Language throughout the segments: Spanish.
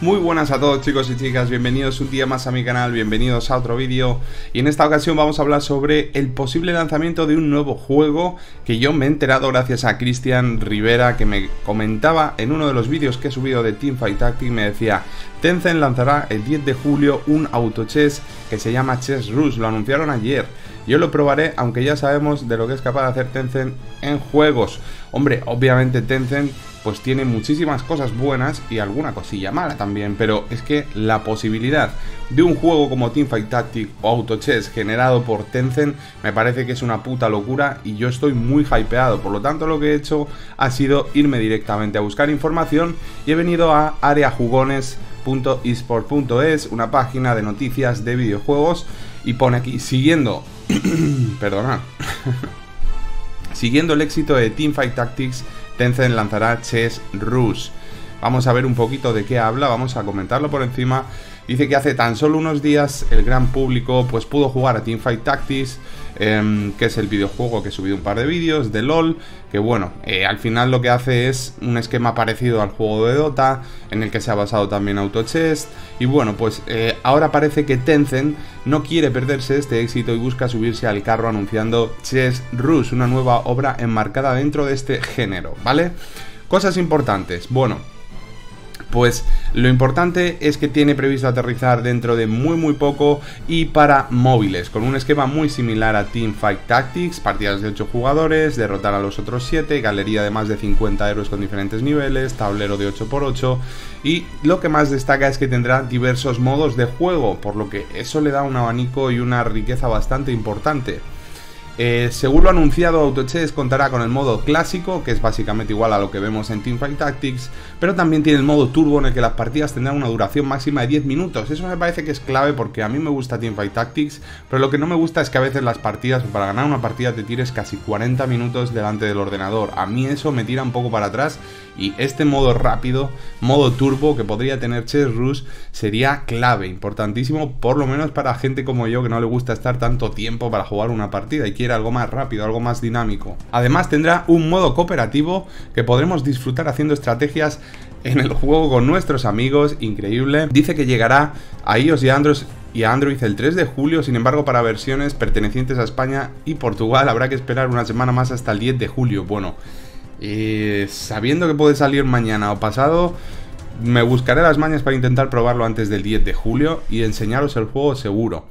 Muy buenas a todos chicos y chicas, bienvenidos un día más a mi canal, bienvenidos a otro vídeo. Y en esta ocasión vamos a hablar sobre el posible lanzamiento de un nuevo juego que yo me he enterado gracias a Cristian Rivera que me comentaba en uno de los vídeos que he subido de Teamfight Tactics, me decía Tencent lanzará el 10 de julio un auto chess que se llama Chess Rush, lo anunciaron ayer yo lo probaré, aunque ya sabemos de lo que es capaz de hacer Tencent en juegos. Hombre, obviamente Tencent pues tiene muchísimas cosas buenas y alguna cosilla mala también, pero es que la posibilidad de un juego como Teamfight Tactics o Auto Chess generado por Tencent me parece que es una puta locura y yo estoy muy hypeado, por lo tanto lo que he hecho ha sido irme directamente a buscar información y he venido a areajugones.esport.es, una página de noticias de videojuegos y pone aquí siguiendo Perdona. Siguiendo el éxito de Teamfight Tactics, Tencent lanzará Chess Rush. Vamos a ver un poquito de qué habla, vamos a comentarlo por encima Dice que hace tan solo unos días el gran público pues pudo jugar a Teamfight Tactics, em, que es el videojuego que he subido un par de vídeos de LOL, que bueno, eh, al final lo que hace es un esquema parecido al juego de Dota, en el que se ha basado también Auto Chess, y bueno, pues eh, ahora parece que Tencent no quiere perderse este éxito y busca subirse al carro anunciando Chess Rush, una nueva obra enmarcada dentro de este género, ¿vale? Cosas importantes, bueno, pues lo importante es que tiene previsto aterrizar dentro de muy muy poco y para móviles, con un esquema muy similar a Teamfight Tactics, partidas de 8 jugadores, derrotar a los otros 7, galería de más de 50 héroes con diferentes niveles, tablero de 8x8 y lo que más destaca es que tendrá diversos modos de juego, por lo que eso le da un abanico y una riqueza bastante importante. Eh, según lo anunciado, AutoChess contará con el modo clásico, que es básicamente igual a lo que vemos en Teamfight Tactics, pero también tiene el modo turbo en el que las partidas tendrán una duración máxima de 10 minutos. Eso me parece que es clave porque a mí me gusta Teamfight Tactics, pero lo que no me gusta es que a veces las partidas, para ganar una partida te tires casi 40 minutos delante del ordenador. A mí eso me tira un poco para atrás y este modo rápido, modo turbo que podría tener Chess Rush sería clave, importantísimo, por lo menos para gente como yo que no le gusta estar tanto tiempo para jugar una partida y quiere algo más rápido, algo más dinámico. Además tendrá un modo cooperativo que podremos disfrutar haciendo estrategias en el juego con nuestros amigos, increíble. Dice que llegará a iOS y Android y Android el 3 de julio, sin embargo para versiones pertenecientes a España y Portugal habrá que esperar una semana más hasta el 10 de julio. Bueno, sabiendo que puede salir mañana o pasado, me buscaré las mañas para intentar probarlo antes del 10 de julio y enseñaros el juego seguro.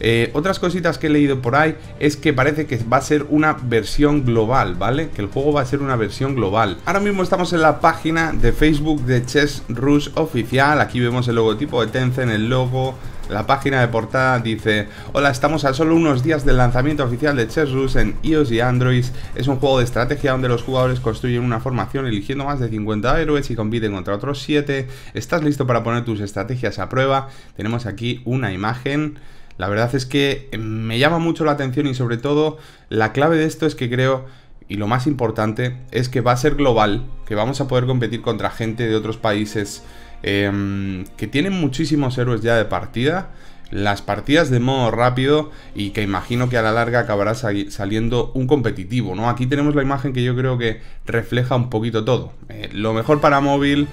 Eh, otras cositas que he leído por ahí es que parece que va a ser una versión global, ¿vale? Que el juego va a ser una versión global. Ahora mismo estamos en la página de Facebook de Chess Rush oficial. Aquí vemos el logotipo de Tencent, el logo, la página de portada dice Hola, estamos a solo unos días del lanzamiento oficial de Chess Rush en iOS y Android Es un juego de estrategia donde los jugadores construyen una formación eligiendo más de 50 héroes y compiten contra otros 7 ¿Estás listo para poner tus estrategias a prueba? Tenemos aquí una imagen la verdad es que me llama mucho la atención y sobre todo la clave de esto es que creo, y lo más importante, es que va a ser global, que vamos a poder competir contra gente de otros países em, que tienen muchísimos héroes ya de partida, las partidas de modo rápido y que imagino que a la larga acabará saliendo un competitivo, ¿no? Aquí tenemos la imagen que yo creo que refleja un poquito todo. Eh, lo mejor para móvil,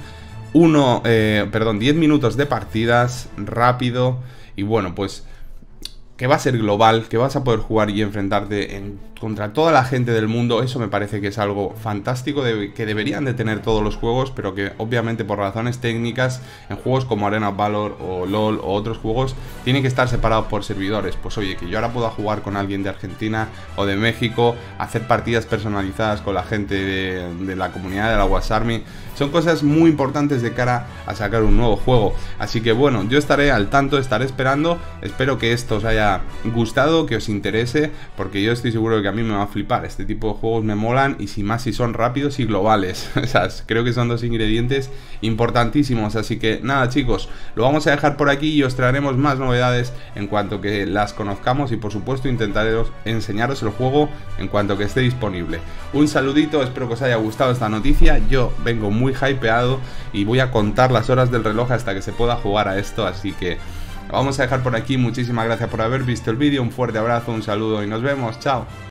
uno, eh, perdón, 10 minutos de partidas, rápido y bueno, pues que va a ser global, que vas a poder jugar y enfrentarte en, contra toda la gente del mundo, eso me parece que es algo fantástico que deberían de tener todos los juegos, pero que obviamente por razones técnicas en juegos como Arena Valor o LOL o otros juegos tienen que estar separados por servidores. Pues oye, que yo ahora pueda jugar con alguien de Argentina o de México, hacer partidas personalizadas con la gente de, de la comunidad de la Army, son cosas muy importantes de cara a sacar un nuevo juego. Así que bueno, yo estaré al tanto, estaré esperando, espero que esto os haya gustado, que os interese, porque yo estoy seguro de que a mí me va a flipar. Este tipo de juegos me molan y si más si son rápidos y globales. o creo que son dos ingredientes importantísimos. Así que nada chicos, lo vamos a dejar por aquí y os traeremos más novedades en cuanto que las conozcamos y por supuesto intentaré enseñaros el juego en cuanto que esté disponible. Un saludito, espero que os haya gustado esta noticia. Yo vengo muy hypeado y voy a contar las horas del reloj hasta que se pueda jugar a esto, así que vamos a dejar por aquí. Muchísimas gracias por haber visto el vídeo, un fuerte abrazo, un saludo y nos vemos. Chao.